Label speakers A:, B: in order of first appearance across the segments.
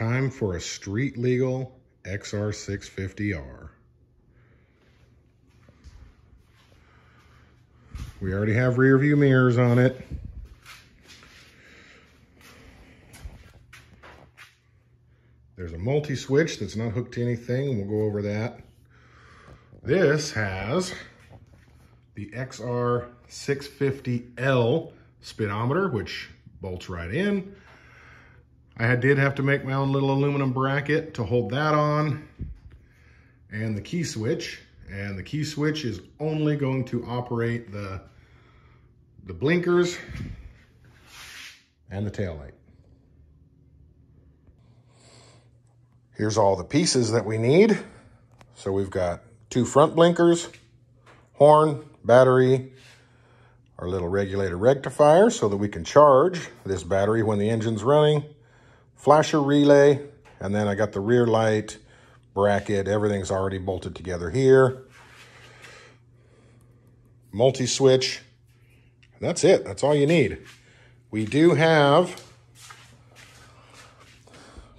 A: time for a street legal XR650R. We already have rear view mirrors on it. There's a multi-switch that's not hooked to anything. We'll go over that. This has the XR650L speedometer, which bolts right in. I did have to make my own little aluminum bracket to hold that on and the key switch. And the key switch is only going to operate the, the blinkers and the tail light. Here's all the pieces that we need. So we've got two front blinkers, horn, battery, our little regulator rectifier so that we can charge this battery when the engine's running, flasher relay, and then I got the rear light, bracket, everything's already bolted together here. Multi-switch, that's it, that's all you need. We do have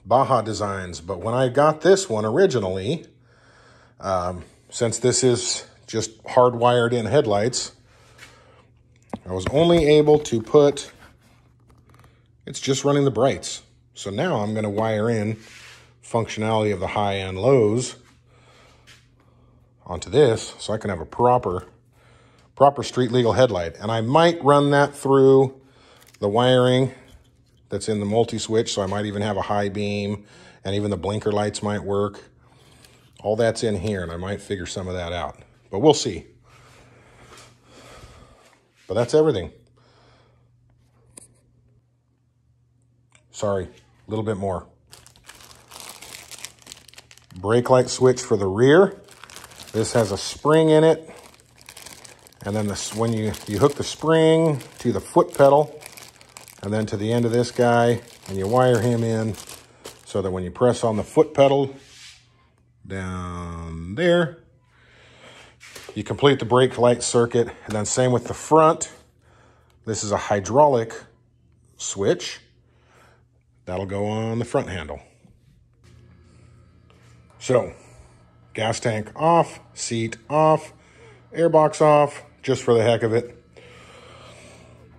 A: Baja designs, but when I got this one originally, um, since this is just hardwired in headlights, I was only able to put, it's just running the brights. So now I'm going to wire in functionality of the high and lows onto this so I can have a proper, proper street legal headlight. And I might run that through the wiring that's in the multi-switch. So I might even have a high beam and even the blinker lights might work. All that's in here and I might figure some of that out, but we'll see. But that's everything. Sorry, little bit more. Brake light switch for the rear. This has a spring in it. And then this, when you, you hook the spring to the foot pedal and then to the end of this guy and you wire him in so that when you press on the foot pedal down there, you complete the brake light circuit, and then same with the front. This is a hydraulic switch. That'll go on the front handle. So, gas tank off, seat off, airbox off, just for the heck of it.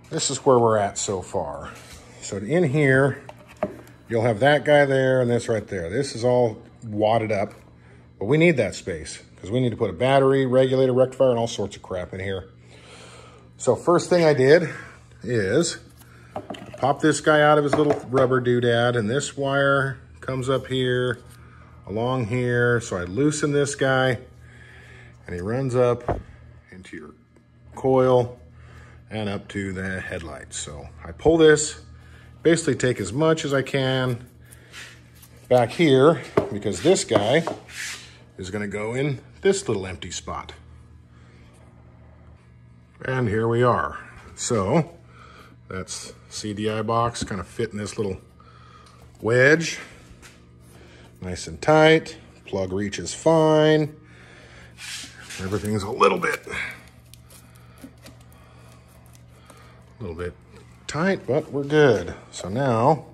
A: This is where we're at so far. So in here, you'll have that guy there and this right there. This is all wadded up, but we need that space because we need to put a battery, regulator, rectifier, and all sorts of crap in here. So first thing I did is pop this guy out of his little rubber doodad, and this wire comes up here, along here. So I loosen this guy, and he runs up into your coil and up to the headlights. So I pull this, basically take as much as I can back here, because this guy is gonna go in this little empty spot. And here we are. So that's CDI box kind of fit in this little wedge. Nice and tight. Plug reaches fine. Everything's a little bit, a little bit tight, but we're good. So now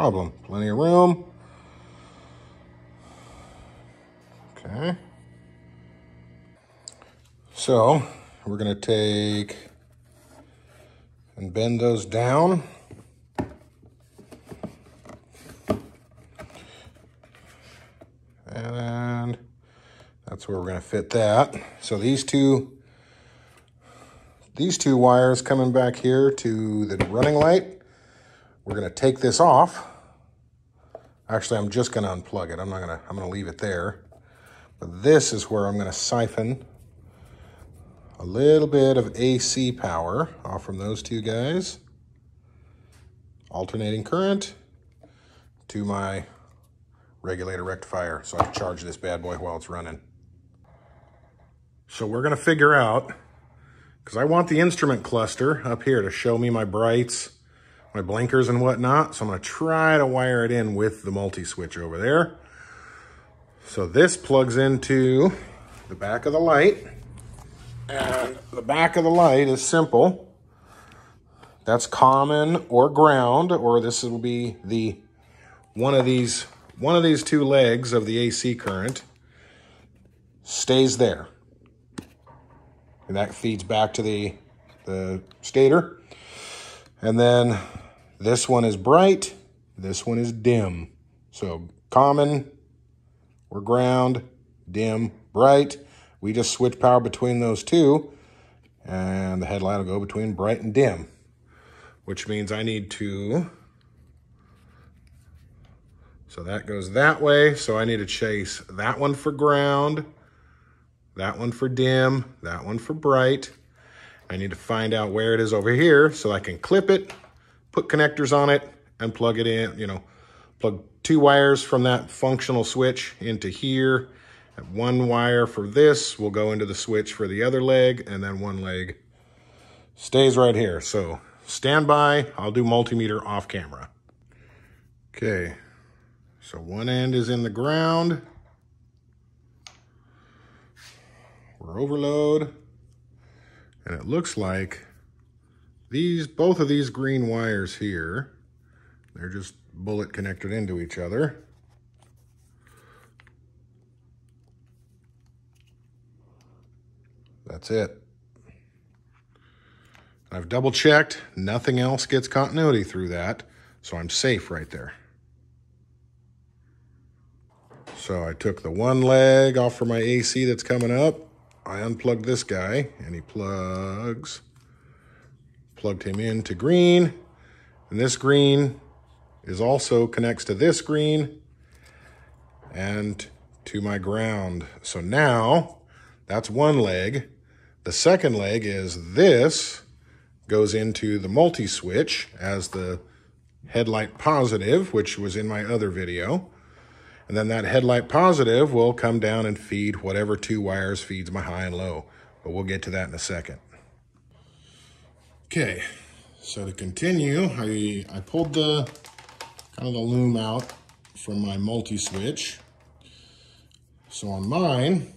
A: problem. Plenty of room. Okay. So we're going to take and bend those down. And that's where we're going to fit that. So these two these two wires coming back here to the running light we're gonna take this off. Actually, I'm just gonna unplug it. I'm not gonna, I'm gonna leave it there. But this is where I'm gonna siphon a little bit of AC power off from those two guys. Alternating current to my regulator rectifier so I charge this bad boy while it's running. So we're gonna figure out, because I want the instrument cluster up here to show me my brights, my blinkers and whatnot. So I'm gonna try to wire it in with the multi-switch over there. So this plugs into the back of the light. And the back of the light is simple. That's common or ground, or this will be the one of these one of these two legs of the AC current stays there. And that feeds back to the, the stator. And then this one is bright, this one is dim. So common or ground, dim, bright. We just switch power between those two and the headlight will go between bright and dim, which means I need to so that goes that way. So I need to chase that one for ground, that one for dim, that one for bright. I need to find out where it is over here so I can clip it, put connectors on it, and plug it in, you know, plug two wires from that functional switch into here. And one wire for this will go into the switch for the other leg, and then one leg stays right here. So stand by, I'll do multimeter off camera. Okay, so one end is in the ground. We're overload. And it looks like these, both of these green wires here, they're just bullet connected into each other. That's it. I've double checked, nothing else gets continuity through that, so I'm safe right there. So I took the one leg off for my AC that's coming up. I unplugged this guy and he plugs, plugged him into green. And this green is also connects to this green and to my ground. So now that's one leg. The second leg is this goes into the multi-switch as the headlight positive, which was in my other video. And then that headlight positive will come down and feed whatever two wires feeds my high and low. But we'll get to that in a second. Okay, so to continue, I, I pulled the kind of the loom out from my multi-switch. So on mine,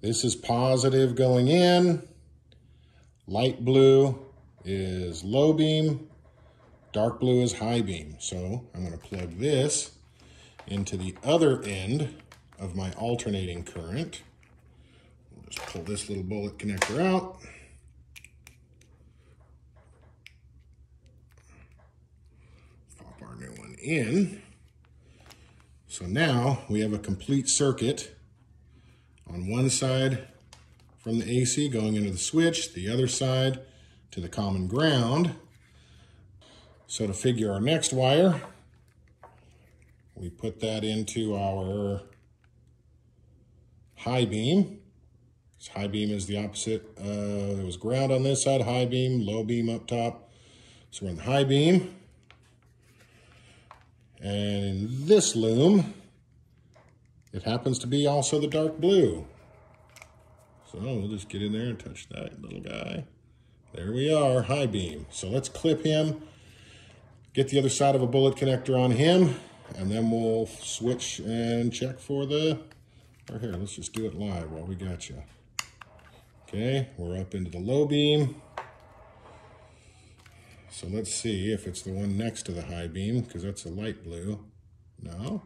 A: this is positive going in, light blue is low beam, dark blue is high beam. So I'm gonna plug this into the other end of my alternating current. Just pull this little bullet connector out. Pop our new one in. So now we have a complete circuit on one side from the AC going into the switch, the other side to the common ground. So to figure our next wire, we put that into our high beam. This high beam is the opposite. Uh, there was ground on this side, high beam, low beam up top. So we're in the high beam. And in this loom, it happens to be also the dark blue. So we'll just get in there and touch that little guy. There we are, high beam. So let's clip him, get the other side of a bullet connector on him, and then we'll switch and check for the, or here, let's just do it live while we got you. Okay, we're up into the low beam. So let's see if it's the one next to the high beam, because that's a light blue. No.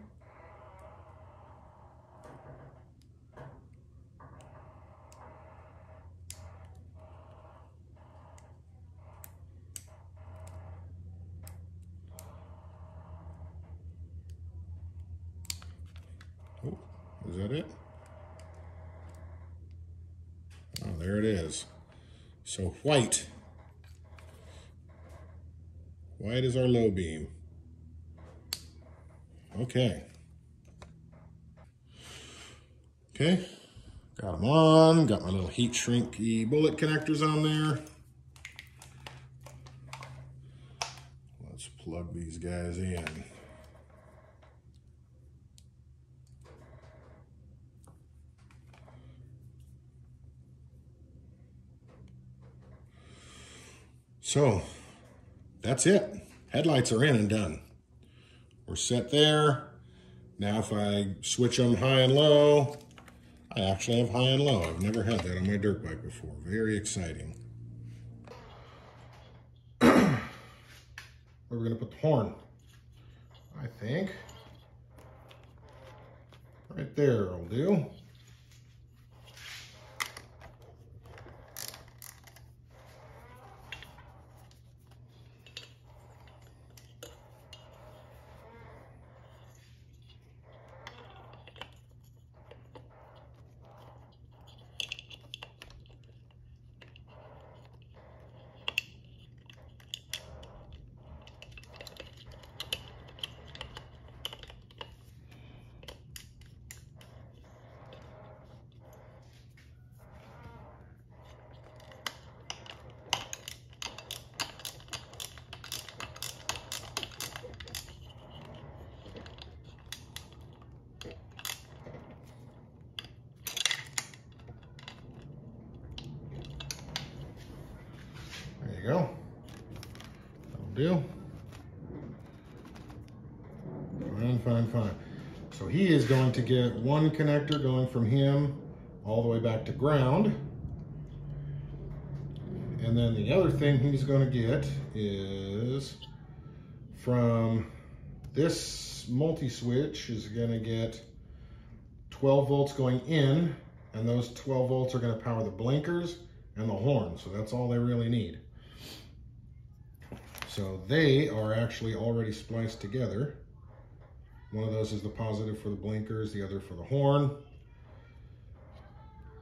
A: Oh, is that it? Oh, there it is. So white. White is our low beam. Okay. Okay, got them on, got my little heat shrinky bullet connectors on there. Let's plug these guys in. So that's it. Headlights are in and done. We're set there. Now if I switch them high and low, I actually have high and low. I've never had that on my dirt bike before. Very exciting. Where are we gonna put the horn? I think. Right there will do. There you go. That'll do. Fine, fine, fine. So he is going to get one connector going from him all the way back to ground. And then the other thing he's going to get is from this multi-switch is going to get 12 volts going in and those 12 volts are going to power the blinkers and the horn. So that's all they really need. So they are actually already spliced together. One of those is the positive for the blinkers, the other for the horn.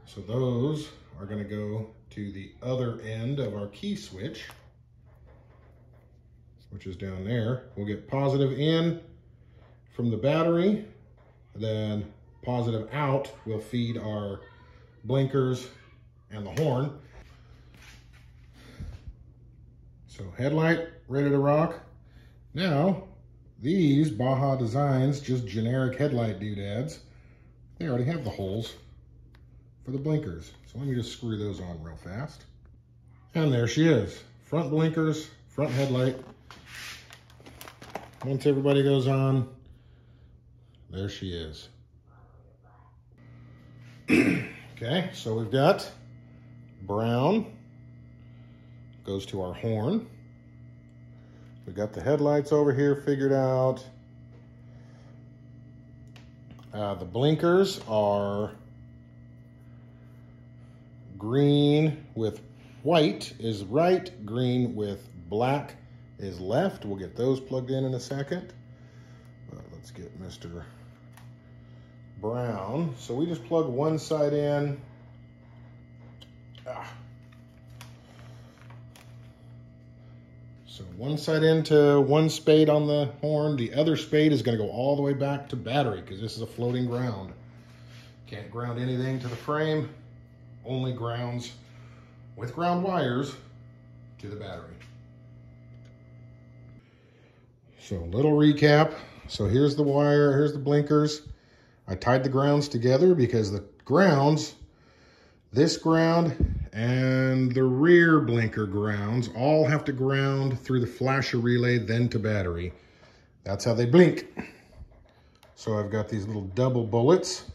A: So those are gonna go to the other end of our key switch, which is down there. We'll get positive in from the battery, then positive out will feed our blinkers and the horn. So headlight ready to rock. Now, these Baja Designs, just generic headlight doodads, they already have the holes for the blinkers. So let me just screw those on real fast. And there she is. Front blinkers, front headlight. Once everybody goes on, there she is. okay, so we've got brown, goes to our horn. We got the headlights over here figured out. Uh, the blinkers are green with white is right, green with black is left. We'll get those plugged in in a second. But let's get Mr. Brown. So we just plug one side in. Ah. So one side into one spade on the horn. The other spade is going to go all the way back to battery because this is a floating ground. Can't ground anything to the frame. Only grounds with ground wires to the battery. So a little recap. So here's the wire, here's the blinkers. I tied the grounds together because the grounds, this ground and the rear blinker grounds all have to ground through the flasher relay, then to battery. That's how they blink. So I've got these little double bullets.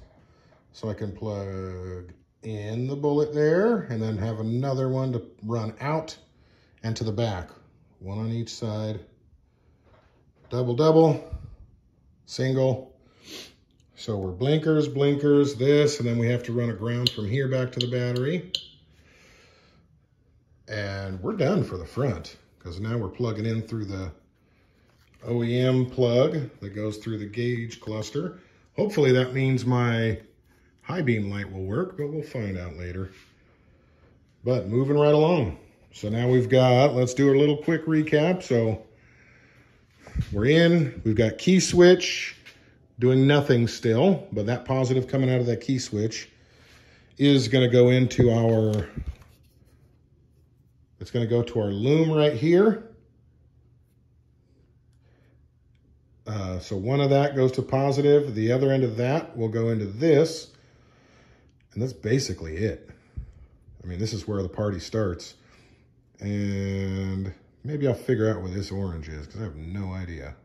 A: So I can plug in the bullet there and then have another one to run out and to the back. One on each side. Double, double, single. So we're blinkers, blinkers, this, and then we have to run a ground from here back to the battery. And we're done for the front because now we're plugging in through the OEM plug that goes through the gauge cluster. Hopefully that means my high beam light will work, but we'll find out later. But moving right along. So now we've got, let's do a little quick recap. So we're in, we've got key switch doing nothing still, but that positive coming out of that key switch is gonna go into our it's going to go to our loom right here. Uh, so one of that goes to positive. The other end of that will go into this. And that's basically it. I mean, this is where the party starts. And Maybe I'll figure out where this orange is because I have no idea.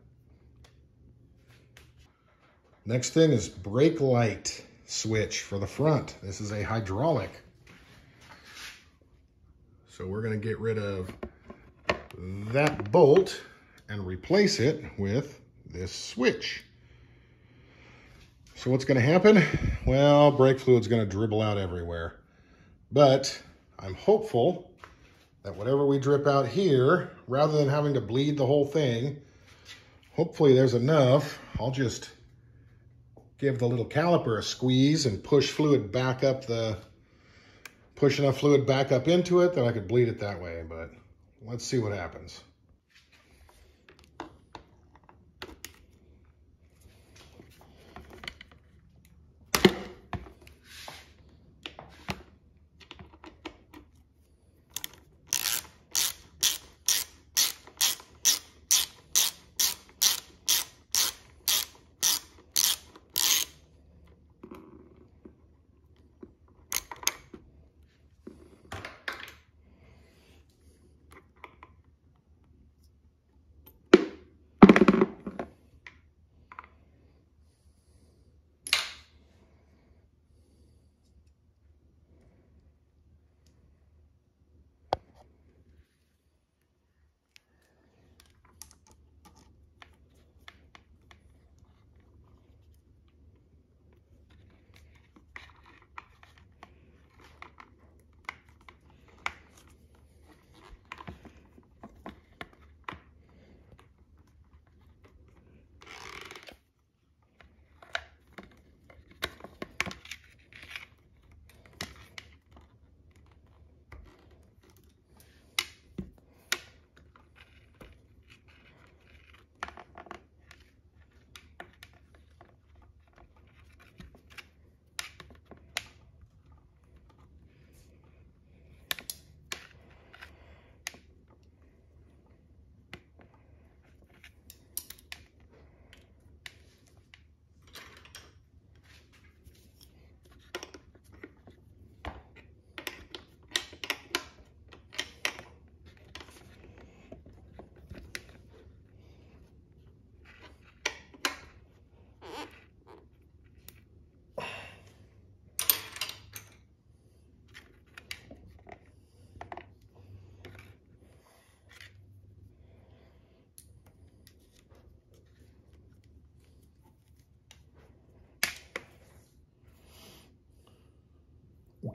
A: Next thing is brake light switch for the front. This is a hydraulic. So we're gonna get rid of that bolt and replace it with this switch. So what's gonna happen? Well, brake fluid's gonna dribble out everywhere. But I'm hopeful that whatever we drip out here, rather than having to bleed the whole thing, hopefully there's enough. I'll just give the little caliper a squeeze and push fluid back up the, push enough fluid back up into it that I could bleed it that way, but let's see what happens.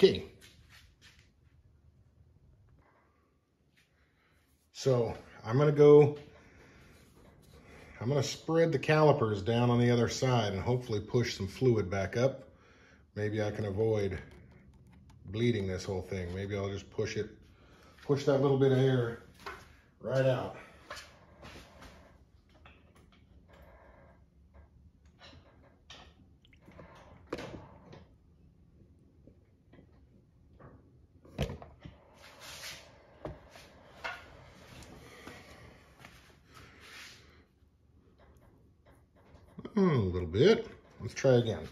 A: Okay. So I'm going to go, I'm going to spread the calipers down on the other side and hopefully push some fluid back up. Maybe I can avoid bleeding this whole thing. Maybe I'll just push it, push that little bit of air right out. Hmm, a little bit. Let's try again.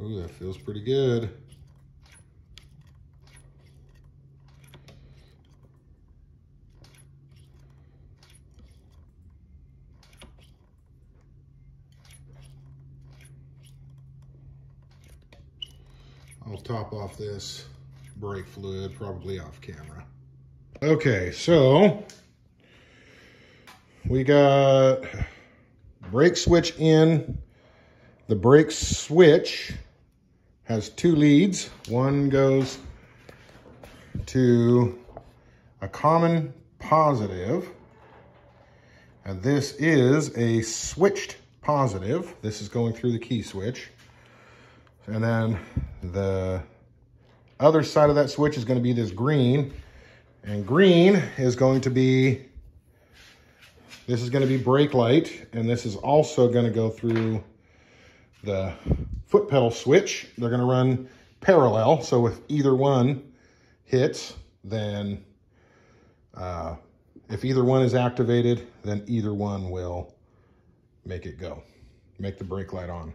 A: Ooh, that feels pretty good. I'll top off this brake fluid, probably off camera. Okay, so we got brake switch in. The brake switch has two leads. One goes to a common positive, and this is a switched positive. This is going through the key switch. And then the other side of that switch is going to be this green. And green is going to be, this is going to be brake light. And this is also going to go through the foot pedal switch. They're going to run parallel. So if either one hits, then uh, if either one is activated, then either one will make it go, make the brake light on.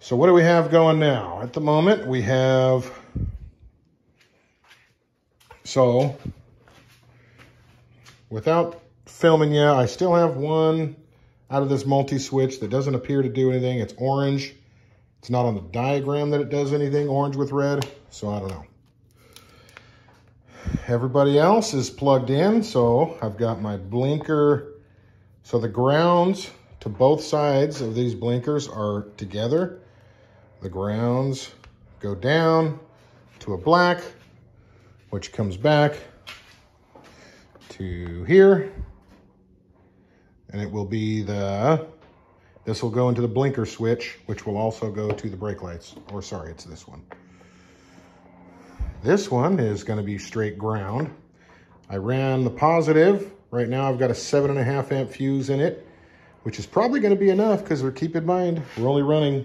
A: So what do we have going now? At the moment, we have, so without filming yet, I still have one out of this multi-switch that doesn't appear to do anything. It's orange. It's not on the diagram that it does anything, orange with red, so I don't know. Everybody else is plugged in, so I've got my blinker. So the grounds to both sides of these blinkers are together. The grounds go down to a black, which comes back to here. And it will be the, this will go into the blinker switch, which will also go to the brake lights. Or sorry, it's this one. This one is gonna be straight ground. I ran the positive. Right now I've got a seven and a half amp fuse in it, which is probably gonna be enough because we're keep in mind, we're only running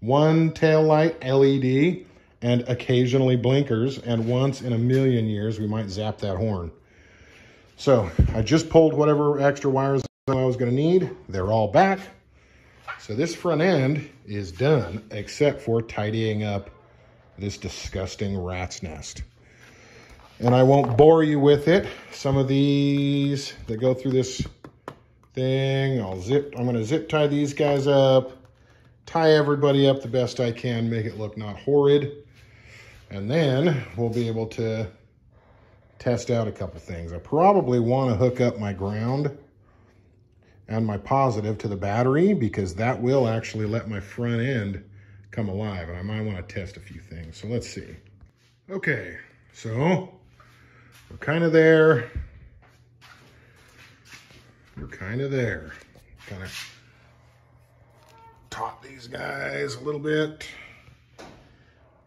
A: one tail light LED and occasionally blinkers. And once in a million years, we might zap that horn. So I just pulled whatever extra wires I was gonna need. They're all back. So this front end is done, except for tidying up this disgusting rat's nest. And I won't bore you with it. Some of these that go through this thing, I'll zip, I'm gonna zip tie these guys up tie everybody up the best I can, make it look not horrid. And then we'll be able to test out a couple things. I probably want to hook up my ground and my positive to the battery because that will actually let my front end come alive. And I might want to test a few things. So let's see. Okay, so we're kind of there. We're kind of there. Kind of taught these guys a little bit.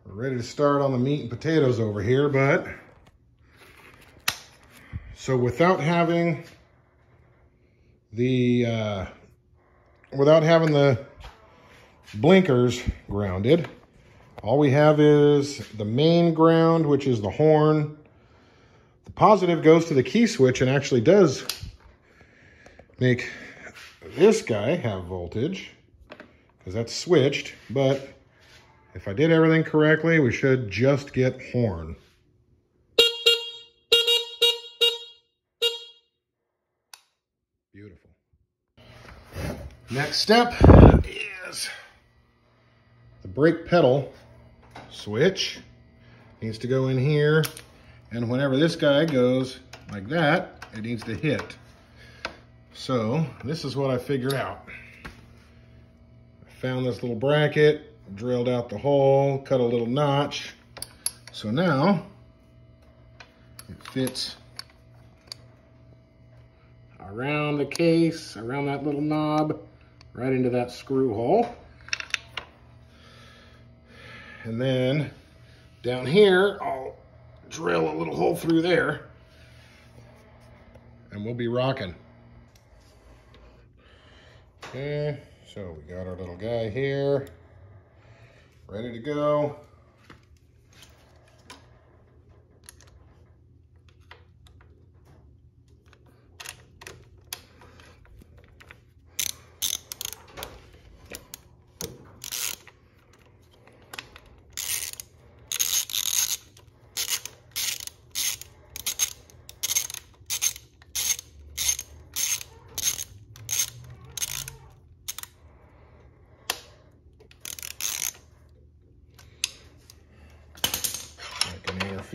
A: We're ready to start on the meat and potatoes over here, but so without having the uh, without having the blinkers grounded, all we have is the main ground, which is the horn. The positive goes to the key switch and actually does make this guy have voltage because that's switched, but if I did everything correctly, we should just get horn. Next step is the brake pedal switch needs to go in here. And whenever this guy goes like that, it needs to hit. So this is what I figured out I found this little bracket, drilled out the hole, cut a little notch. So now it fits around the case, around that little knob, right into that screw hole. And then down here, I'll drill a little hole through there and we'll be rocking. Okay. So we got our little guy here, ready to go.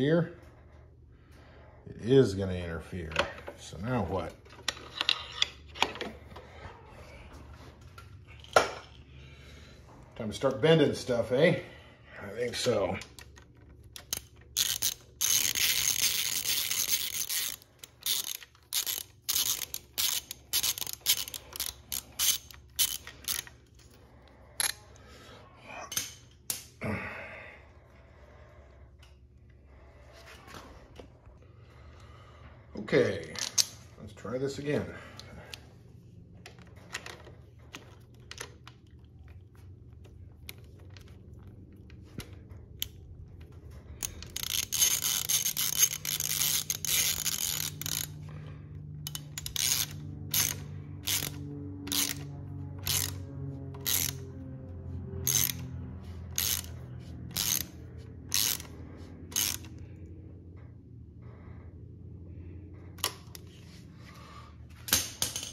A: interfere? It is going to interfere. So now what? Time to start bending stuff, eh? I think so. Okay, let's try this again.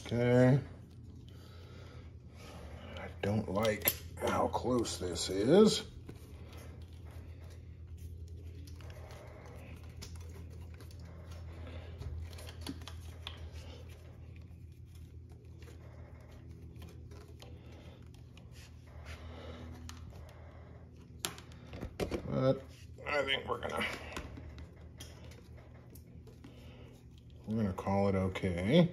A: Okay. I don't like how close this is. But I think we're gonna we're gonna call it okay.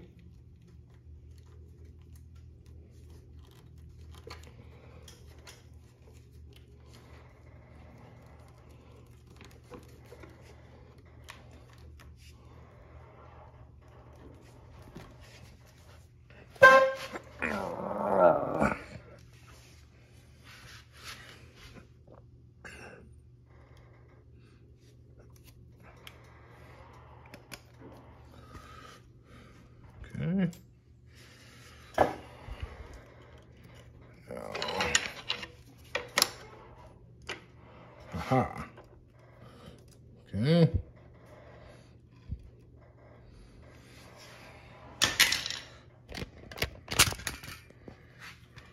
A: Okay. Aha. Okay.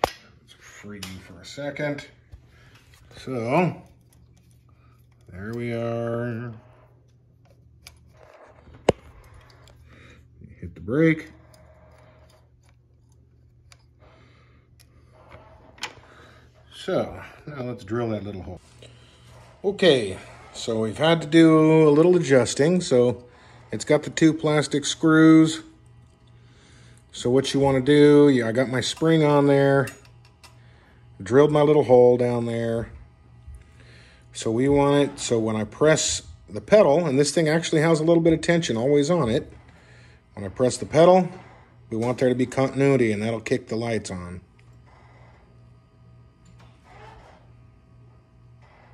A: Let's free you for a second. So, there we are. Hit the brake. So, now let's drill that little hole. Okay, so we've had to do a little adjusting. So it's got the two plastic screws. So what you want to do, yeah, I got my spring on there, drilled my little hole down there. So we want it, so when I press the pedal, and this thing actually has a little bit of tension always on it. When I press the pedal, we want there to be continuity and that'll kick the lights on.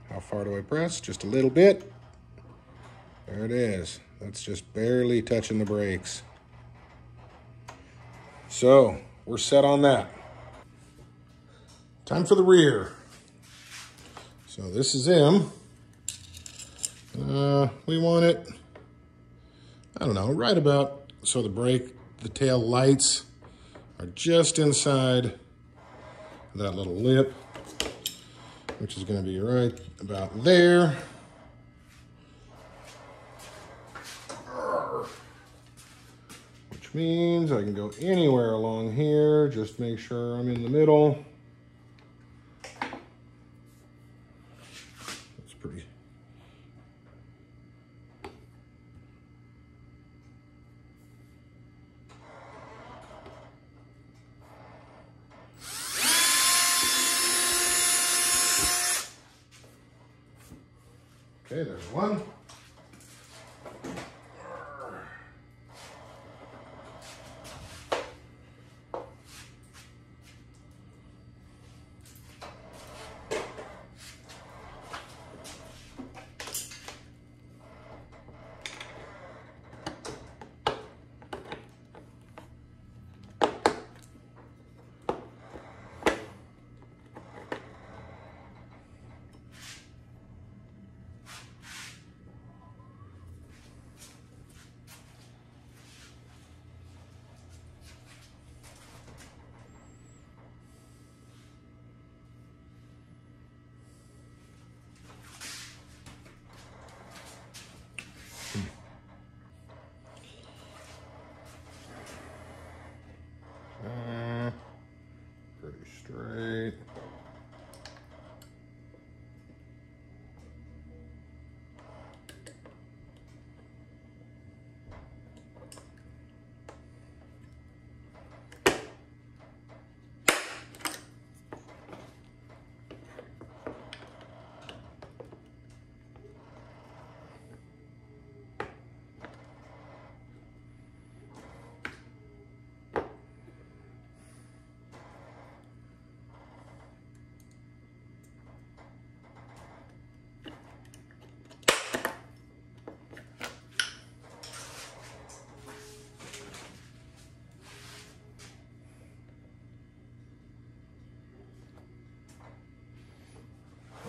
A: How far do I press? Just a little bit. There it is. That's just barely touching the brakes. So, we're set on that. Time for the rear. So this is M. Uh, we want it, I don't know, right about so the brake, the tail lights are just inside that little lip which is going to be right about there. Which means I can go anywhere along here, just make sure I'm in the middle. That's pretty Okay, there's one.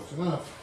A: Close enough.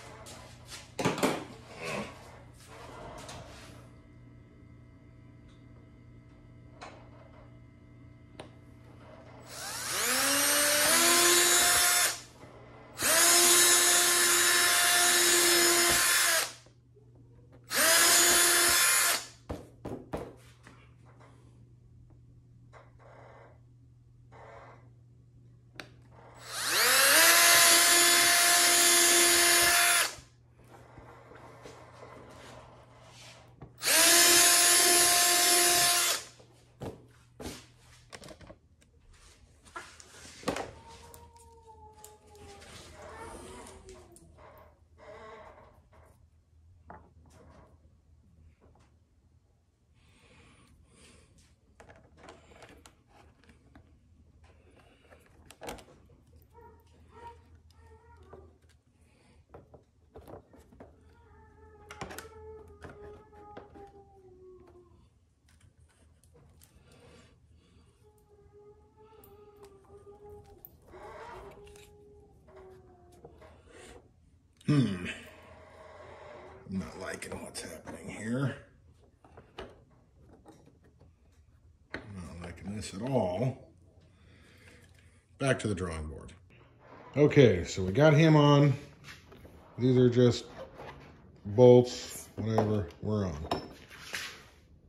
A: Hmm. I'm not liking what's happening here. I'm not liking this at all. Back to the drawing board. Okay, so we got him on. These are just bolts, whatever, we're on.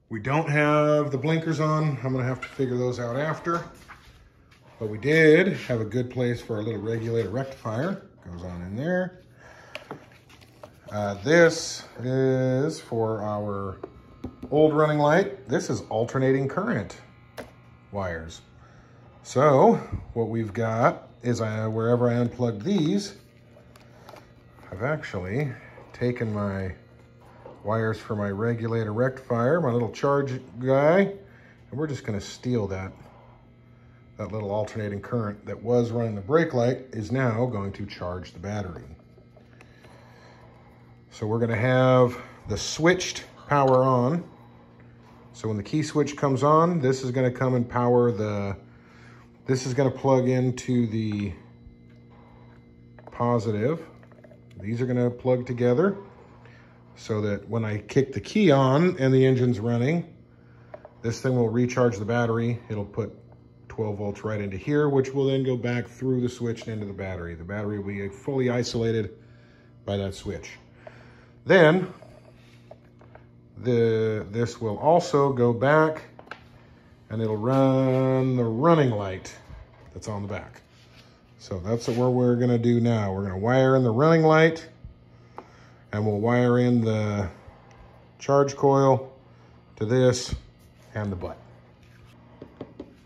A: We don't have the blinkers on. I'm gonna have to figure those out after. But we did have a good place for our little regulator rectifier. Goes on in there. Uh, this is for our old running light. This is alternating current wires. So what we've got is I, wherever I unplug these, I've actually taken my wires for my regulator rectifier, my little charge guy, and we're just gonna steal that. That little alternating current that was running the brake light is now going to charge the battery. So we're gonna have the switched power on. So when the key switch comes on, this is gonna come and power the, this is gonna plug into the positive. These are gonna plug together so that when I kick the key on and the engine's running, this thing will recharge the battery. It'll put 12 volts right into here, which will then go back through the switch and into the battery. The battery will be fully isolated by that switch. Then the this will also go back and it'll run the running light that's on the back. So that's what we're gonna do now. We're gonna wire in the running light and we'll wire in the charge coil to this and the butt.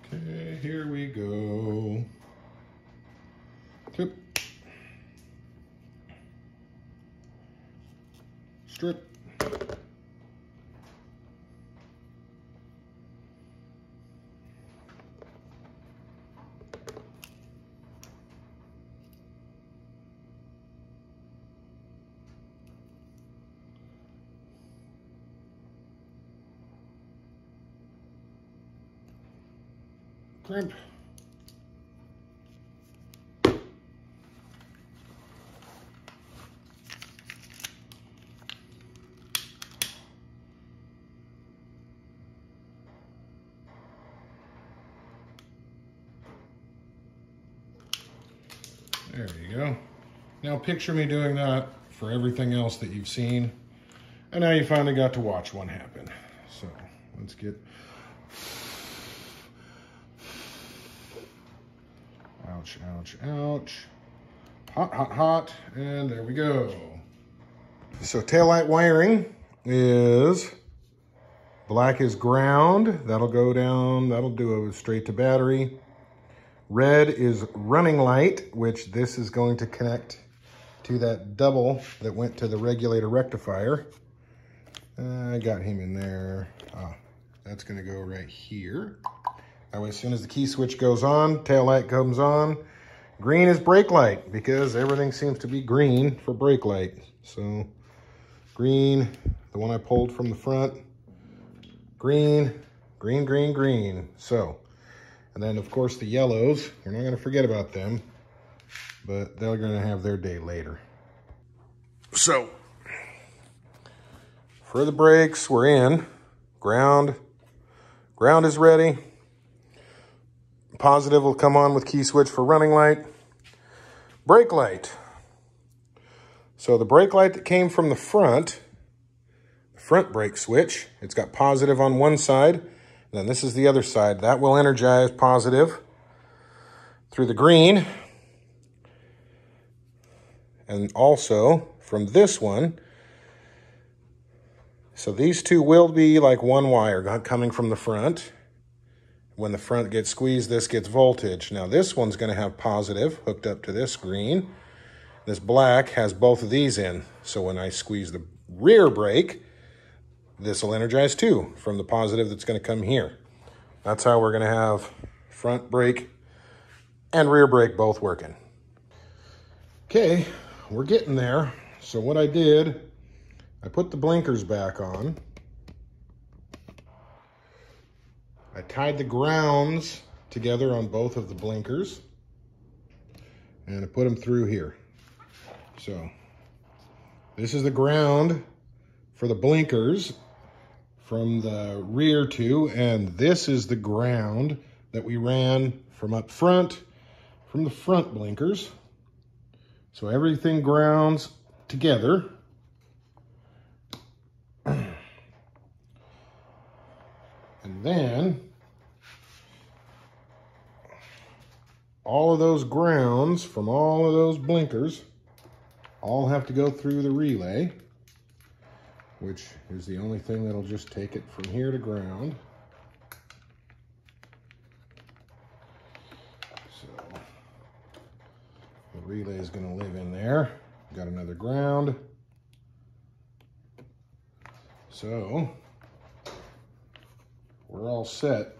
A: Okay, here we go. Strip. Crimp. Picture me doing that for everything else that you've seen. And now you finally got to watch one happen. So let's get... Ouch, ouch, ouch. Hot, hot, hot. And there we go. So taillight wiring is black is ground. That'll go down, that'll do a straight to battery. Red is running light, which this is going to connect to that double that went to the regulator rectifier. I got him in there. Ah, that's gonna go right here. That way, as soon as the key switch goes on, tail light comes on. Green is brake light because everything seems to be green for brake light. So green, the one I pulled from the front, green, green, green, green. So and then of course the yellows, we're not gonna forget about them, but they're gonna have their day later. So, for the brakes, we're in. Ground, ground is ready. Positive will come on with key switch for running light. Brake light. So the brake light that came from the front, the front brake switch, it's got positive on one side, then this is the other side. That will energize positive through the green. And also from this one, so these two will be like one wire coming from the front. When the front gets squeezed, this gets voltage. Now this one's gonna have positive hooked up to this green. This black has both of these in. So when I squeeze the rear brake, this will energize too from the positive that's gonna come here. That's how we're gonna have front brake and rear brake both working. Okay, we're getting there. So what I did, I put the blinkers back on. I tied the grounds together on both of the blinkers and I put them through here. So this is the ground for the blinkers from the rear two, and this is the ground that we ran from up front, from the front blinkers. So everything grounds together. and then all of those grounds from all of those blinkers all have to go through the relay, which is the only thing that'll just take it from here to ground. So the relay is going to live in there. Got another ground. So we're all set.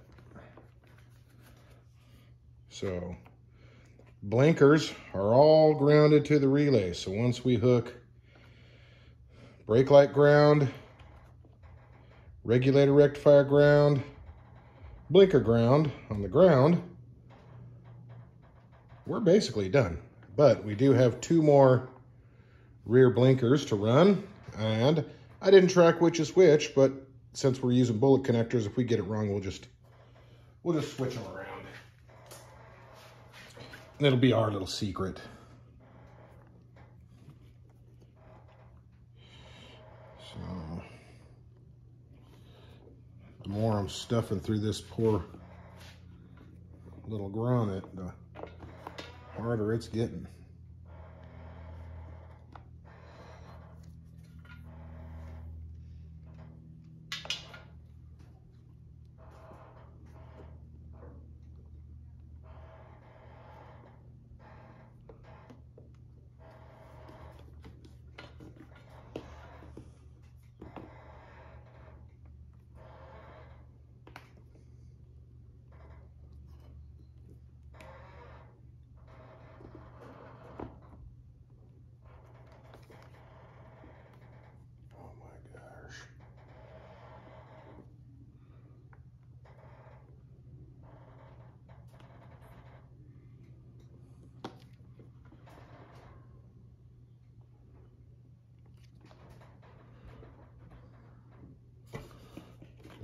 A: So blinkers are all grounded to the relay. So once we hook brake light ground, regulator rectifier ground, blinker ground on the ground, we're basically done. But we do have two more rear blinkers to run. And I didn't track which is which, but since we're using bullet connectors, if we get it wrong, we'll just, we'll just switch them around. It'll be our little secret. So, the more I'm stuffing through this poor little grommet, the harder it's getting.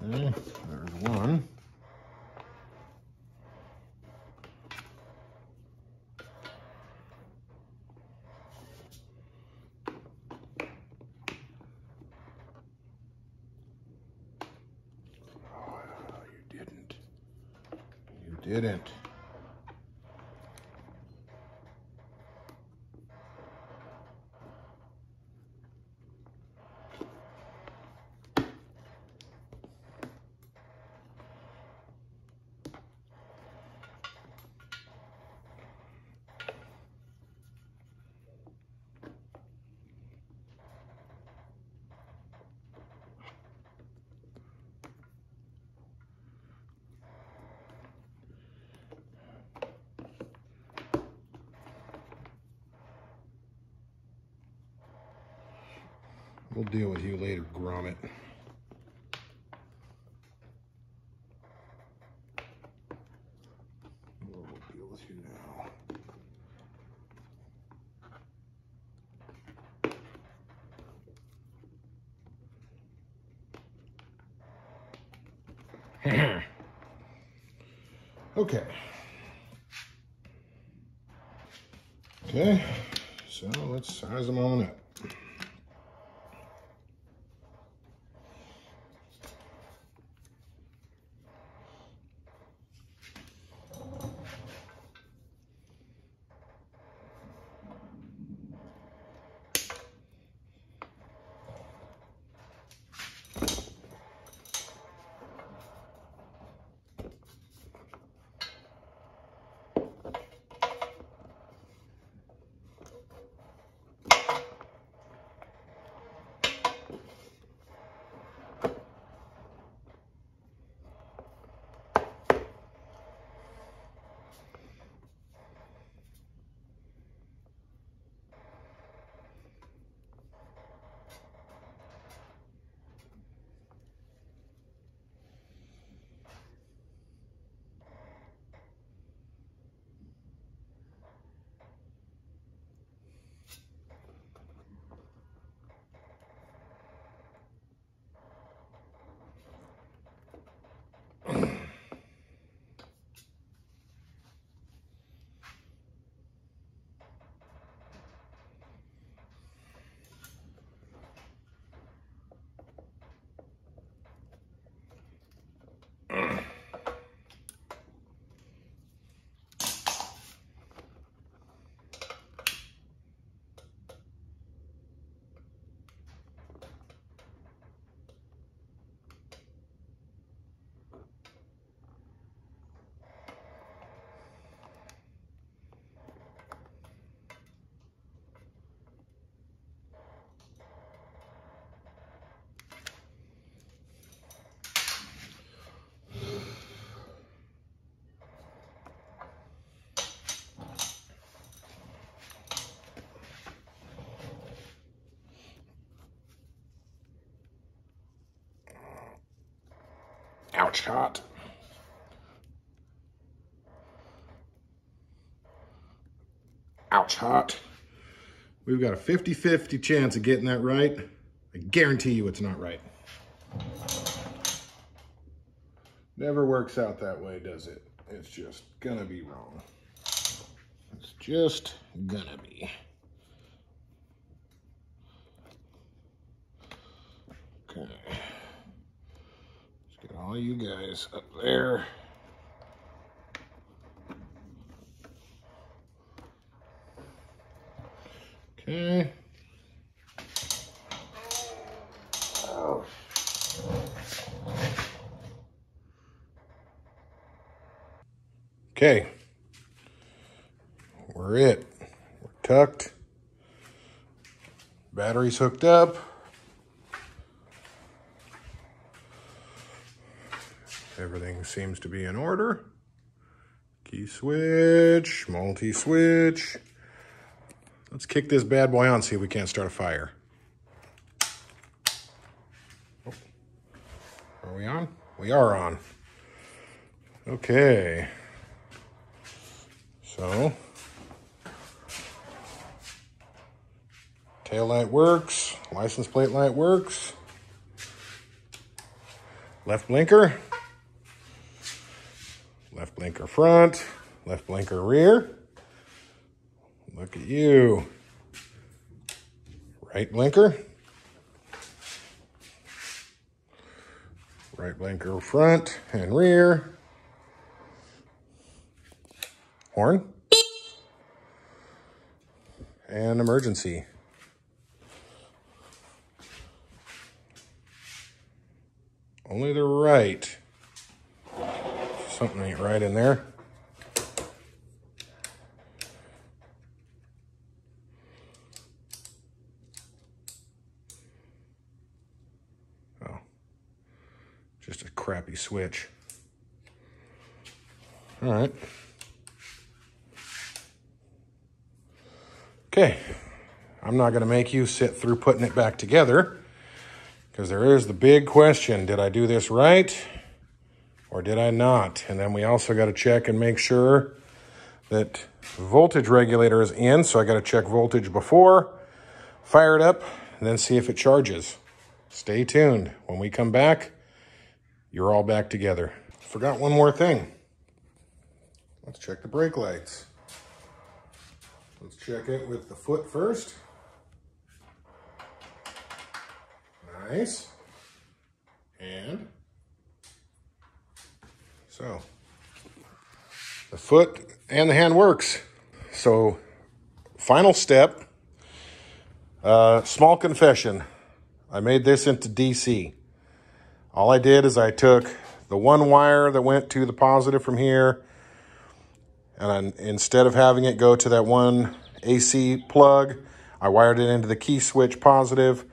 A: Okay, there's one. Oh, you didn't. You didn't. We'll deal with you later, Grommet. Ouch, hot. Ouch, hot. We've got a 50-50 chance of getting that right. I guarantee you it's not right. Never works out that way, does it? It's just gonna be wrong. It's just gonna be. Okay all guys up there. Okay. Okay. We're it. We're tucked. Battery's hooked up. Everything seems to be in order. Key switch, multi-switch. Let's kick this bad boy on, see if we can't start a fire. Oh. Are we on? We are on. Okay. So, tail light works, license plate light works, left blinker, Left blinker front, left blinker rear. Look at you. Right blinker. Right blinker front and rear. Horn. And emergency. Only the right Something ain't right in there. Oh, just a crappy switch. All right. Okay, I'm not gonna make you sit through putting it back together because there is the big question, did I do this right? Or did I not? And then we also got to check and make sure that voltage regulator is in. So I got to check voltage before, fire it up, and then see if it charges. Stay tuned. When we come back, you're all back together. Forgot one more thing. Let's check the brake lights. Let's check it with the foot first. Nice. And so the foot and the hand works. So final step, uh, small confession. I made this into DC. All I did is I took the one wire that went to the positive from here, and I, instead of having it go to that one AC plug, I wired it into the key switch positive,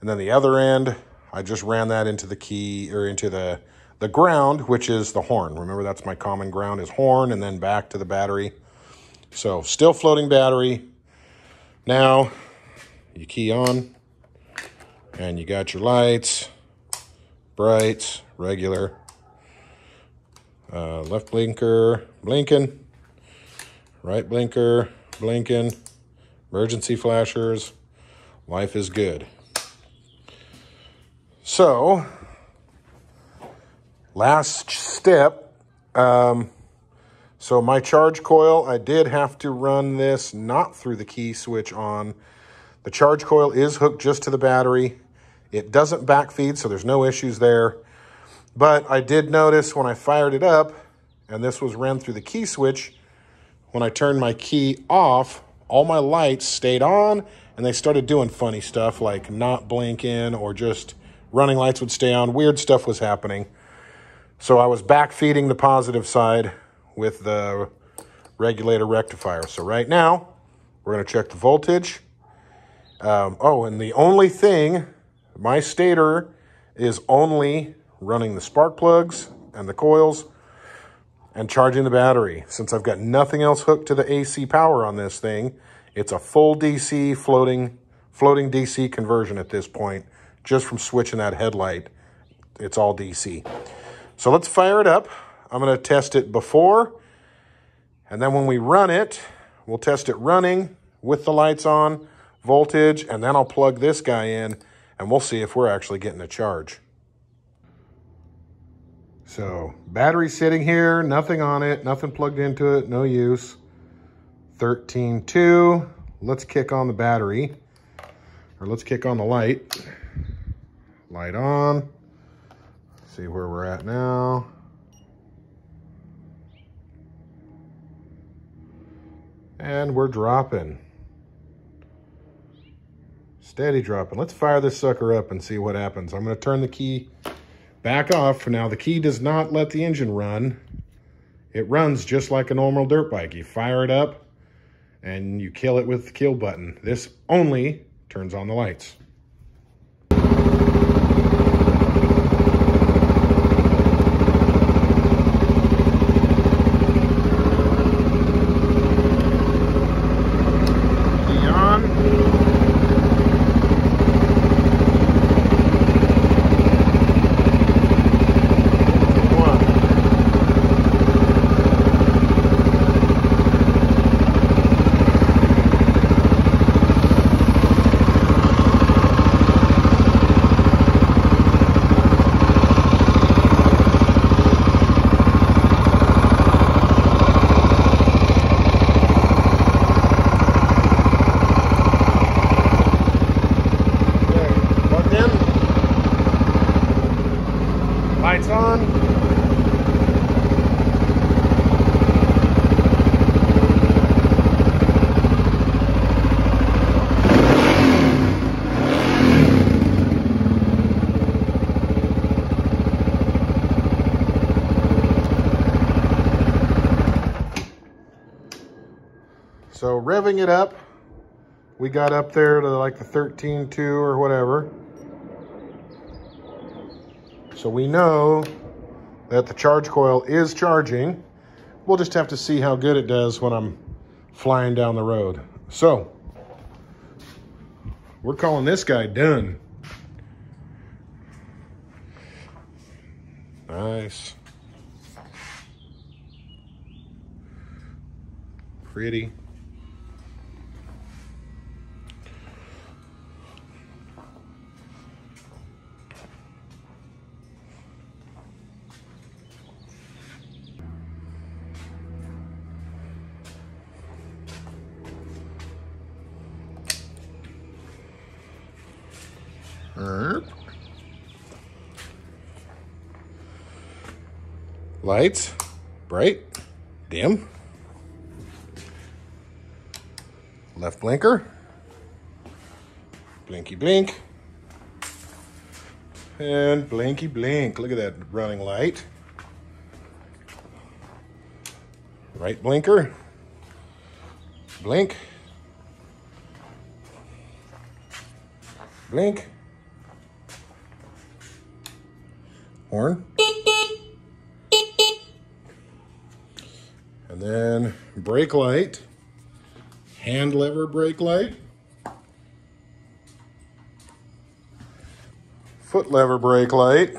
A: and then the other end, I just ran that into the key or into the the ground, which is the horn. Remember, that's my common ground is horn, and then back to the battery. So still floating battery. Now you key on, and you got your lights, brights, regular, uh, left blinker, blinking, right blinker, blinking, emergency flashers. Life is good. So, last step. Um, so my charge coil, I did have to run this not through the key switch on. The charge coil is hooked just to the battery. It doesn't backfeed, so there's no issues there. But I did notice when I fired it up, and this was ran through the key switch, when I turned my key off, all my lights stayed on and they started doing funny stuff like not blinking or just running lights would stay on. Weird stuff was happening. So I was backfeeding the positive side with the regulator rectifier. So right now, we're going to check the voltage. Um, oh, and the only thing, my stator is only running the spark plugs and the coils and charging the battery. Since I've got nothing else hooked to the AC power on this thing, it's a full DC floating floating DC conversion at this point, just from switching that headlight. It's all DC. So let's fire it up. I'm going to test it before, and then when we run it, we'll test it running with the lights on, voltage, and then I'll plug this guy in, and we'll see if we're actually getting a charge. So battery sitting here, nothing on it, nothing plugged into it, no use. 13.2, let's kick on the battery, or let's kick on the light. Light on, see where we're at now. And we're dropping. Steady dropping. Let's fire this sucker up and see what happens. I'm going to turn the key back off. For now, the key does not let the engine run. It runs just like a normal dirt bike. You fire it up and you kill it with the kill button. This only turns on the lights. lights on. So revving it up, we got up there to like the 13.2 or whatever. So we know that the charge coil is charging. We'll just have to see how good it does when I'm flying down the road. So we're calling this guy done. Nice. Pretty. Lights, bright, dim. Left blinker, blinky blink, and blinky blink. Look at that running light. Right blinker, blink, blink, horn. And then brake light, hand lever brake light, foot lever brake light,